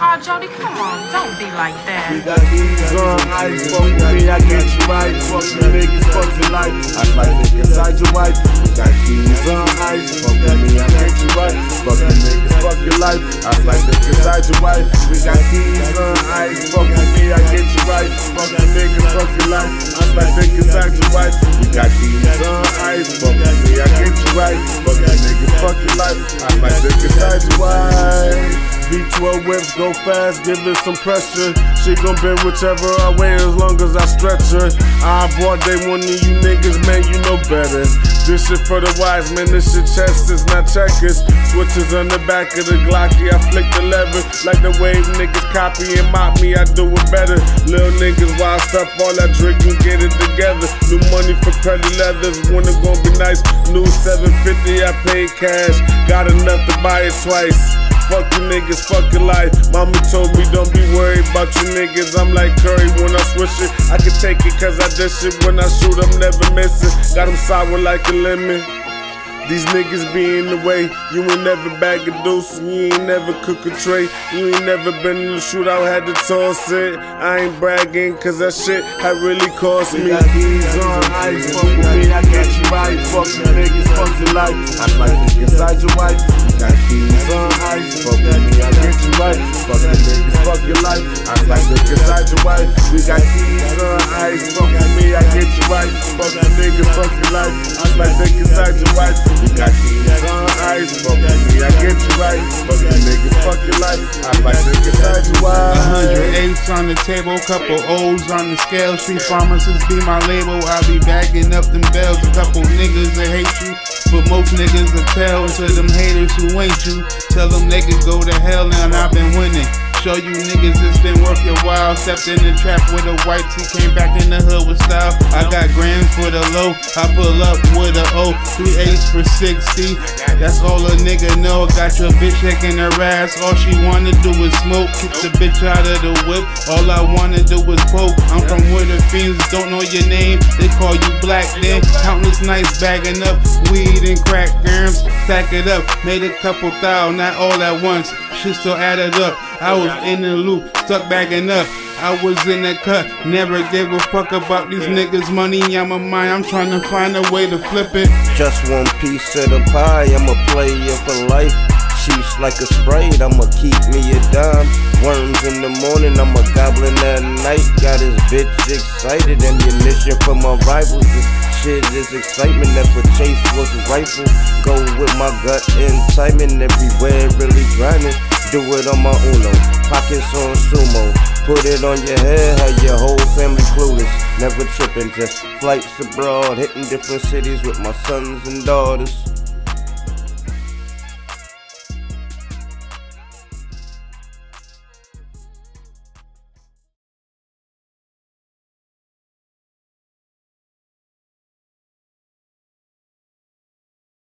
Nah, Jody, come on. Don't be like that. We got these on ice, fuck me, I get you right. Fuck the niggas, fuck your life. I like dick inside your wife. We got these on ice, fuck me, I get you right. Fuck the niggas, fuck your life. I like dick inside your wife. We got these on ice, fuck me, I get you right. Fuck the niggas, fuck your life. I like dick inside your wife. We got these on ice, fuck me, I get you right. Fuck the niggas, fuck your life. I like dick inside your wife. V12 whips go fast, give it some pressure. She gon' bend whichever I weigh as long as I stretch her. I brought day one of you niggas, man, you know better. This shit for the wise man, this shit chest is not checkers. Switches on the back of the Glocky, I flick the lever. Like the wave niggas copy and mock me, I do it better. Little niggas washed up all that drink and get it together. New money for Pelle Leathers, it gon' be nice. New 750, I paid cash. Got enough to buy it twice. Fuck you niggas, fuck your life. Mama told me don't be worried about you niggas. I'm like Curry when I switch it. I can take it cause I dish it. When I shoot, I'm never missing. Got them sour like a lemon. These niggas be in the way. You ain't never bag a deuce, you ain't never cook a tray. You ain't never been in the shootout, had to toss it. I ain't bragging, cause that shit had really cost me. keys on ice, fuck with me, I got you right. Fuck niggas, your life. I like to inside your wife. You got keys on ice, fuck with me, I got you right. Fuck you niggas, fuck your life. I like to inside your wife. We got keys on ice, fuck with me, I get you right. Fuck you niggas, fuck your life. I like to inside your wife. You got these on ice, fuck with me, I get you right. Fuck you niggas, fuck your life. I like to inside your wife. A hundred eights on the table, couple O's on the scale. Street pharmacists be my label. I be bagging up them bells. A couple niggas that hate you, but most niggas will tell to them haters who ain't you. Tell them they can go to hell now. And I've been winning. Show you niggas it's been worth your while. Stepped in the trap with a white tee, came back in the hood with style. I got grams for the low. I pull up with a O, three eights for 60. That's all a nigga know. Got your bitch shaking her ass. All she wanna do is smoke. Kick the bitch out of the whip. All I wanna do is poke. Fiends don't know your name. They call you black then. Countless nights bagging up weed and crack grams. Stack it up. Made a couple thou, not all at once. Shit still added up. I was in the loop, stuck bagging up. I was in the cut, never gave a fuck about these niggas' money on my mind. I'm trying to find a way to flip it. Just one piece of the pie, I'm a player for life. Sheesh like a sprite, I'ma keep me a dime. In the morning, I'm a goblin at night. Got his bitch excited, ammunition for my rivals. This shit is excitement, never chase was rifle. Go with my gut and timing, everywhere really grinding. Do it on my uno, pockets on sumo. Put it on your head, have your whole family clueless. Never tripping, just flights abroad, hitting different cities with my sons and daughters.